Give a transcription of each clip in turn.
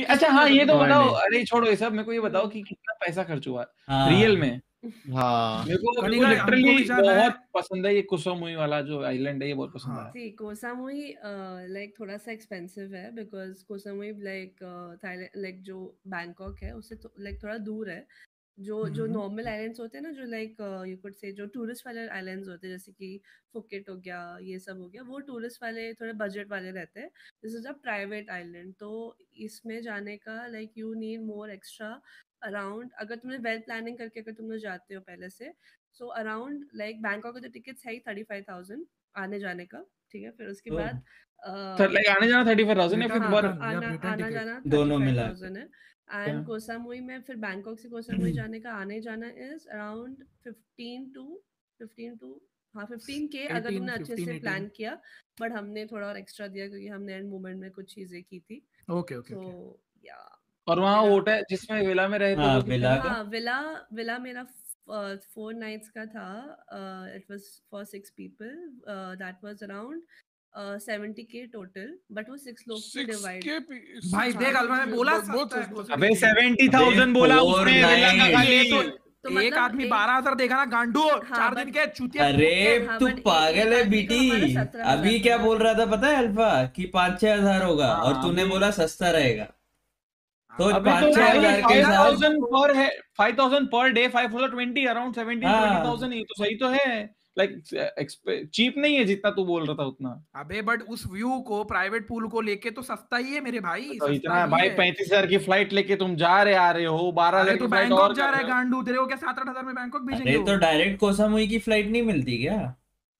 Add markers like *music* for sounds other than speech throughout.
कि अच्छा हाँ ये तो बताओ अरे छोड़ो ये सब मेरे को ये बताओ कि कितना पैसा खर्च हुआ हाँ। रियल में हाँ मेरे को मेरे को लिटरली। बहुत पसंद है ये कुसुमुई वाला जो आइलैंड है ये बहुत पसंद हाँ। See, Koh Samui थोड़ा सा expensive because Koh Samui Thailand like जो बैंकॉक है उससे तो, थोड़ा दूर है जो जो हम्म। नॉर्मल आइलैंड्स होते हैं ना जो लाइक यू कुड से जो टूरिस्ट वाले आइलैंड्स होते हैं जैसे कि फुकेट हो गया ये सब हो गया वो टूरिस्ट वाले थोड़े बजट वाले रहते हैं this is a private island तो इसमें जाने का like you need more extra around अगर तुमने वेल प्लानिंग करके अगर तुम लोग जाते हो पहले से सो अराउंड लाइक बैंकॉक का तो टिकट्स है ही थर्टी फाइव थाउज़ेंड आने जाने का ठीक है फिर उसके ओह। बाद सर लाइक आने जाना थर्टी फाइव थाउज़ेंड या फिर आना. जाना दोनों मिला है? एंड कोसामुई में फिर बैंकॉक से कोसामुई जाने का आने जाना इज़ अराउंड 15 टू 15 टू हाँ 15 के अगर 18, तुमने अच्छे से प्लान किया बट हमने थोड़ा और एक्स्ट्रा दिया क्योंकि हमने एंड मोमेंट में कुछ चीज़ें की थी। ओके ओके तो या और वहाँ मेरा- होटल जिसमें विला में रहे थे हाँ, विला? का? हाँ विला विला मेरा फोर नाइट्स का था। It was for six people that was around seventy K total but वो सिक्स लोग से डिवाइड भाई देख ने बोला है, अबे सेवेंटी थाउज़ेंड बोला उसने विला का ये तो तो एक मतलब आदमी बारह हज़ार देगा ना गांडू हाँ, चार दिन के चुतिया अरे हाँ, तू पागल है का बीटी। अभी क्या बोल रहा था पता है अल्फ़ा? कि पाँच छह हज़ार होगा हाँ, और तूने बोला सस्ता रहेगा। तो पाँच तो छह हज़ार के साथ 5000 पर है 5000 पर डे 5 फॉर 20 अराउंड 17 हाँ। 20000 ही तो सही तो है। लाइक चीप नहीं है जितना तू बोल रहा था उतना। अबे बट उस व्यू को प्राइवेट पूल को लेके तो सस्ता ही है मेरे भाई तो सस्ता इतना ही भाई है। 35000 की फ़्लाइट लेके तुम जा रहे आ रहे हो 12000 अरे तो बैंकॉक जा रहा है रहे गांडू तेरे को क्या सात आठ हज़ार में बैंकॉक भेजेंगे? तो डायरेक्ट कोसामुई की फ़्लाइट नहीं मिलती क्या?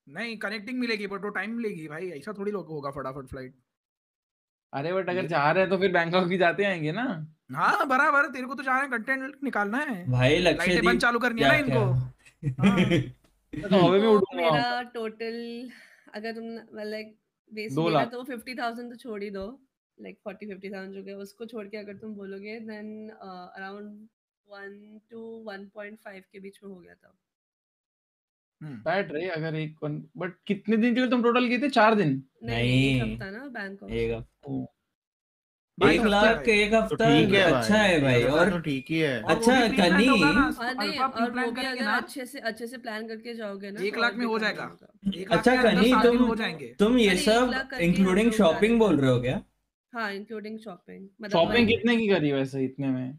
नहीं कनेक्टिंग मिलेगी बट वो टाइम लेगी भाई ऐसा थोड़ी लोग होगा फटाफट फ़्लाइट अरे बट अगर जा रहे हैं तो फिर बैंकॉक भी जाते आएँगे ना। हाँ बराबर तेरे को तो जाना है कंटेंट निकालना है। भाई बंद चालू करनी है ना इनको। *laughs* हवा में तो उड़ूँगा मेरा टोटल अगर तुम लाइक दो मेरा लाख। तो फिफ्टी थाउज़ेंड तो छोड़ ही दो। लाइक फोर्टी फिफ्टी थाउज़ेंड जो गया उसको छोड़ के अगर तुम बोलोगे then around one two one point five के बीच में हो गया था। हम्म। बैठ रहे अगर एक बट कितने दिन के लिए तुम टोटल किए थे? चार दिन? नहीं नहीं। हफ़्ता ना बैंकॉक एक हफ़्ता। एक लाख है। एक तो हफ़्ता ठीक है अच्छा है भाई और तो ठीक ही है। अच्छा, कनी- करेंगे अगर ना अच्छे से अच्छे से प्लान करके जाओगे ना एक तो लाख में हो जाएगा। अच्छा कनी तुम हो जाएँगे। तुम ये सब इंक्लूडिंग शॉपिंग बोल रहे हो क्या? हाँ इंक्लूडिंग शॉपिंग मतलब शॉपिंग कितने की करी वैसे इतने में?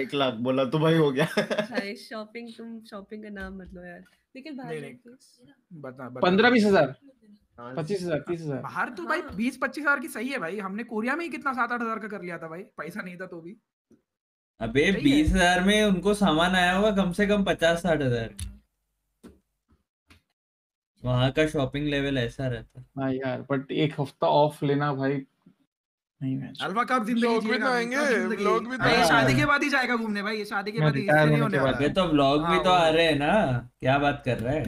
एक लाख बोला तो भाई हो गया। भाई शॉपिंग तुम शॉपिंग का नाम मत लो यार। लेकिन बता बता। पंद्रह बीस हज़ार? हाँ, पच्चीस हज़ार तीस हज़ार। बाहर तो भाई हाँ। बीस पच्चीस हज़ार की सही है भाई। हमने कोरिया में ही कितना सात आठ हज़ार का कर लिया था भाई। पैसा नहीं था तो भी। अबे बीस हज़ार में उनको सामान आया होगा कम से कम पचास साठ हज़ार। वहाँ का शॉपिंग लेवल ऐसा रहता। है हाँ यार बट एक हफ़्ता ऑफ़ लेना भाई नहीं मैं अल्फ़ा कब ज़िंदगी लोग भी तो आएँगे, लोग भी तो आएँगे। शादी के बाद ही जाएगा घूमने भाई ये शादी के बाद ही नहीं होने। वाला अबे तो व्लॉग भी हाँ, तो आ रहे हैं ना। क्या बात कर रहा है?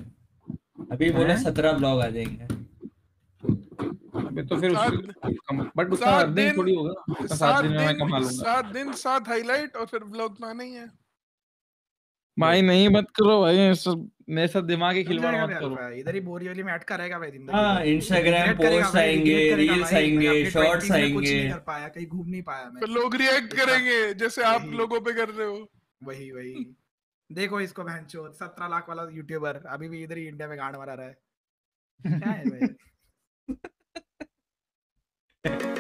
अभी बोले सत्रह ब्लॉग आ जाएँगे। अबे तो फिर बट उसका हर दिन दिन- थोड़ी होगा उसका सात दिन में मैं कमा लूँगा। सात दिन सात हाईलाइट और फिर ब्लॉग तो आना ही है। भाई नहीं मत करो भाई सब मेरे साथ दिमाग ही खिलवाड़ मत करो। इधर ही बोरियली में अटका रहेगा भाई ज़िंदगी। हाँ। इंस्टाग्राम पोस्ट आएँगे रील्स आएँगे शॉर्ट्स 20s में कुछ नहीं कर पाया कहीं घूम नहीं पाया मैं। फिर लोग रिएक्ट करेंगे जैसे आप। लोगों पे कर रहे हो। वही वही। देखो इसको बहन चोद सत्रह लाख वाला यूट्यूबर अभी भी इधर ही इंडिया में गांड मारा रहा है। क्या है भाई? Thank you.